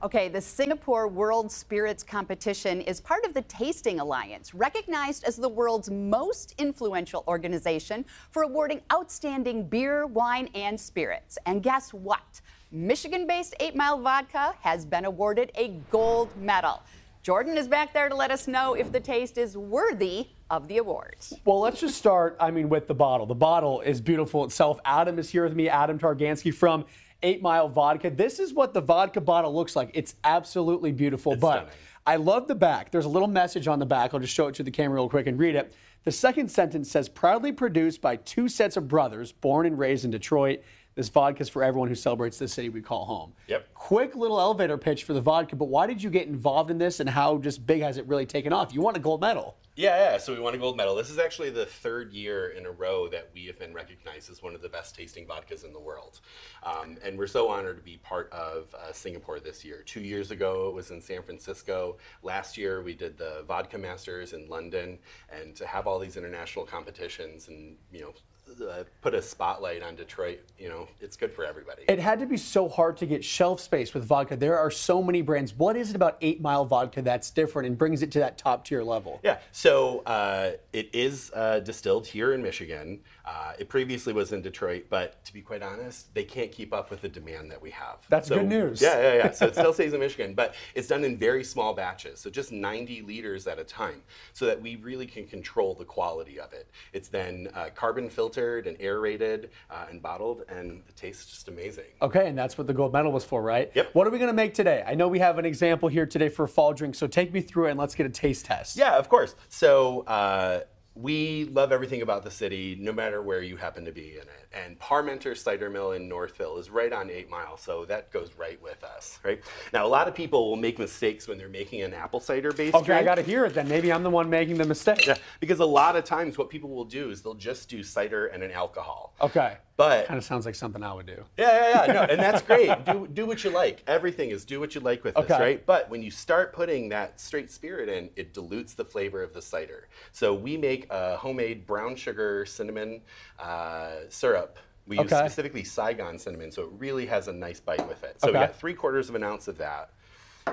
Okay, the Singapore World Spirits Competition is part of the Tasting Alliance, recognized as the world's most influential organization for awarding outstanding beer, wine, and spirits. And guess what? Michigan based 8 Mile Vodka has been awarded a gold medal. Jordan is back there to let us know if the taste is worthy of the awards. Well, let's just start, I mean, with the bottle. The bottle is beautiful itself. Adam is here with me, Adam Targansky from 8 Mile Vodka. This is what the vodka bottle looks like. It's absolutely beautiful. It's but stunning. I love the back. There's a little message on the back. I'll just show it to the camera real quick and read it. The second sentence says, proudly produced by two sets of brothers born and raised in Detroit. This vodka is for everyone who celebrates the city we call home. Yep. Quick little elevator pitch for the vodka, but why did you get involved in this and how just big has it really taken off? You won a gold medal. Yeah, yeah. So we won a gold medal. This is actually the third year in a row that we have been recognized as one of the best tasting vodkas in the world. Um, and we're so honored to be part of uh, Singapore this year. Two years ago, it was in San Francisco. Last year, we did the Vodka Masters in London. And to have all these international competitions and, you know, uh, put a spotlight on Detroit, you know, it's good for everybody. It had to be so hard to get shelf space with vodka. There are so many brands. What is it about 8 Mile Vodka that's different and brings it to that top tier level? Yeah, so uh, it is uh, distilled here in Michigan. Uh, it previously was in Detroit, but to be quite honest, they can't keep up with the demand that we have. That's So- good news. Yeah, yeah, yeah. So it still stays in Michigan, but it's done in very small batches, so just 90 liters at a time, so that we really can control the quality of it. It's then uh, carbon filtered and aerated uh, and bottled, and it tastes just amazing. Okay, and that's what the gold medal was for, right? Yep. What are we going to make today? I know we have an example here today for a fall drink, so take me through it and let's get a taste test. Yeah, of course. So uh, we love everything about the city, no matter where you happen to be in it. And Parmenter Cider Mill in Northville is right on Eight Mile, so that goes right with us, right? Now, a lot of people will make mistakes when they're making an apple cider based Okay, drink. I got to hear it then. Maybe I'm the one making the mistake. Yeah, because a lot of times what people will do is they'll just do cider and an alcohol. Okay. But Kind of sounds like something I would do. yeah, yeah, yeah. No, and that's great. Do do what you like. Everything is do what you like with this, right? But when you start putting that straight spirit in, it dilutes the flavor of the cider. So we make a homemade brown sugar cinnamon uh, syrup. We use specifically Saigon cinnamon, so it really has a nice bite with it. So Okay. we got three quarters of an ounce of that.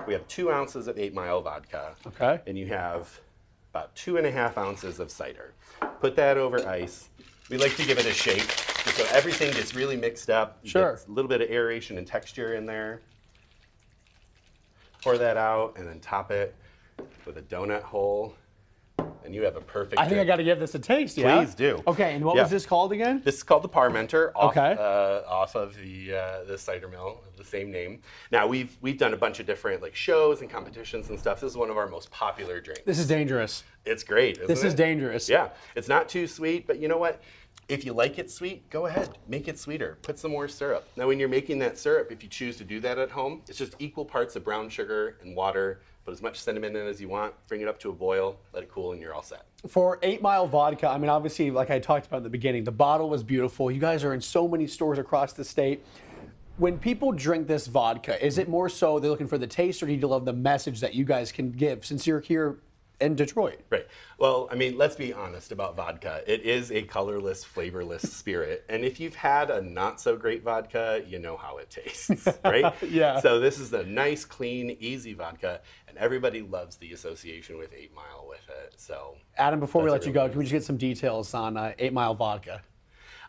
We have two ounces of Eight Mile vodka. Okay. And you have about two and a half ounces of cider. Put that over ice. We like to give it a shake just so everything gets really mixed up. You Sure. A little bit of aeration and texture in there. Pour that out and then top it with a donut hole. And you have a perfect I think I got to give this a taste, yeah? Please do. Okay, and what Yeah. was this called again? This is called the Parmenter, off, Okay. uh, off of the uh, the cider mill of the same name. Now we've we've done a bunch of different like shows and competitions and stuff. This is one of our most popular drinks. This is dangerous. It's great. This is it? dangerous. Yeah, it's not too sweet, but you know what? If you like it sweet, go ahead, make it sweeter. Put some more syrup. Now, when you're making that syrup, if you choose to do that at home, it's just equal parts of brown sugar and water. Put as much cinnamon in as you want. Bring it up to a boil. Let it cool, and you're all set. For 8 Mile Vodka, I mean, obviously, like I talked about in the beginning, the bottle was beautiful. You guys are in so many stores across the state. When people drink this vodka, is it more so they're looking for the taste, or do you love the message that you guys can give since you're here in Detroit? Right. Well, I mean, let's be honest about vodka. It is a colorless, flavorless spirit. And if you've had a not so great vodka, you know how it tastes, right? Yeah. So this is a nice, clean, easy vodka, and everybody loves the association with 8 Mile with it. So, Adam, before we let a you go, can we just get some details on uh, 8 Mile Vodka?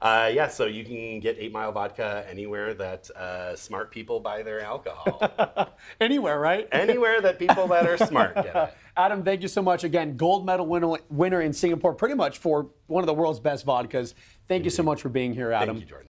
Uh, yeah, so you can get 8 Mile vodka anywhere that uh, smart people buy their alcohol. Anywhere, right? anywhere that people that are smart get it. Adam, thank you so much. Again, gold medal winner, winner in Singapore, pretty much for one of the world's best vodkas. Thank you so much for being here, Adam. Thank you, Jordan.